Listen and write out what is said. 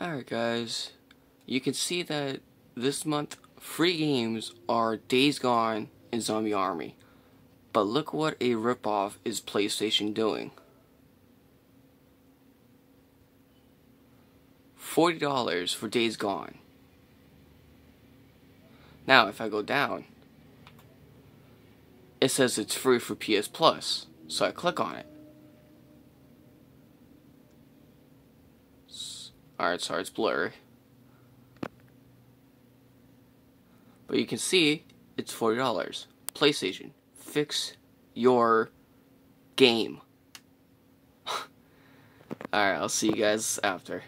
Alright guys, you can see that this month free games are Days Gone and Zombie Army. But look what a ripoff is PlayStation doing. $40 for Days Gone. Now if I go down, it says it's free for PS Plus, so I click on it. Alright, sorry, it's blurry. But you can see it's $40. PlayStation, fix your game. Alright, I'll see you guys after.